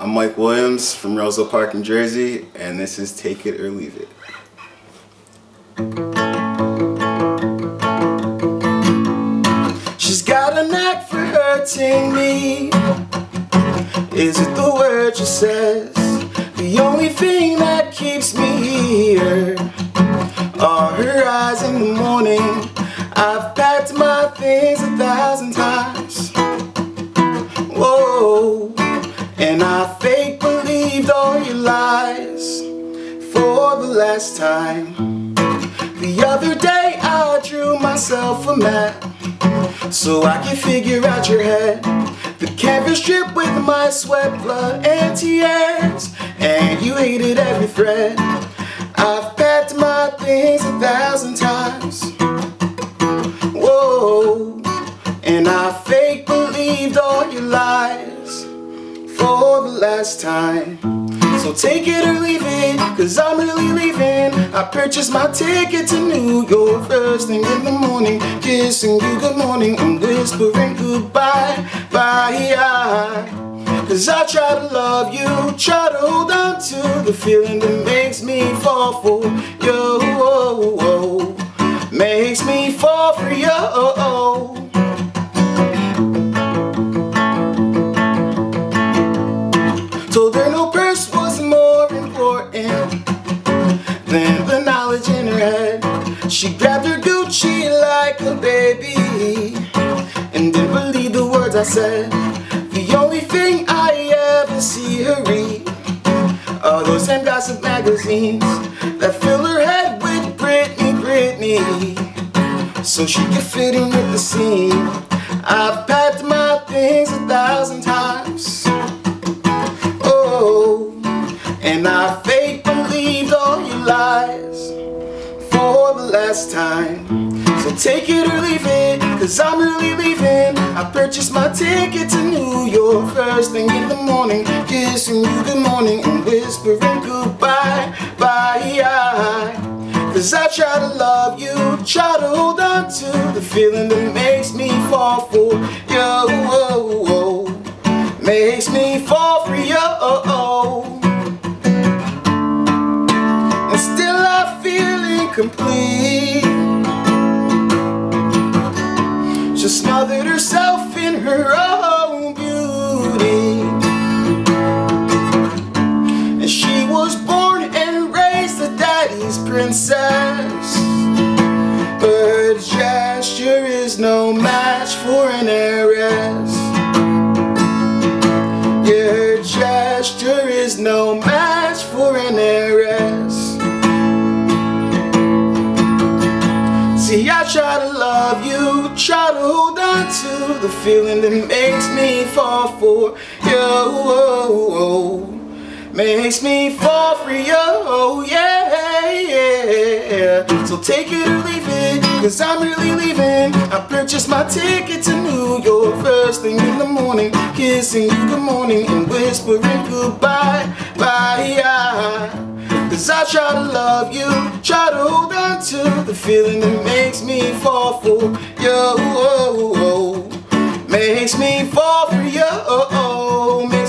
I'm Mike Williams from Roselle Park, New Jersey, and this is Take It or Leave It. She's got a knack for hurting me. Is it the word she says? The only thing that keeps me here and I fake believed all your lies for the last time. The other day I drew myself a map so I can figure out your head. The canvas strip with my sweat, blood, and tears, and you hated every thread. I've packed my things a thousand times. Whoa, and I fake believed all your lies for the last time. So take it or leave it, cause I'm really leaving. I purchased my ticket to New York first thing in the morning, kissing you good morning I'm whispering goodbye, bye. Cause I try to love you, try to hold on to the feeling that makes me fall for you, important than the knowledge in her head. She grabbed her Gucci like a baby and didn't believe the words I said. The only thing I ever see her read are those same gossip magazines that fill her head with Britney, Britney, so she can fit in with the scene. I've packed my things a thousand times. Oh, and I time. So take it or leave it, cause I'm really leaving. I purchased my ticket to New York first thing in the morning, kissing you good morning and whispering goodbye, bye. Cause I try to love you, try to hold on to the feeling that makes me fall for you, makes me fall for you. And still I feel incomplete. Smothered herself in her own beauty. And she was born and raised a daddy's princess. Her gesture is no match for an heiress. Your gesture is no match See, I try to love you, try to hold on to the feeling that makes me fall for you. Makes me fall for you, yeah, yeah. So take it or leave it, cause I'm really leaving. I purchased my ticket to New York first thing in the morning, kissing you good morning and whispering goodbye, bye. Cause I try to love you, try to hold to the feeling that makes me fall for you. Makes me fall for you.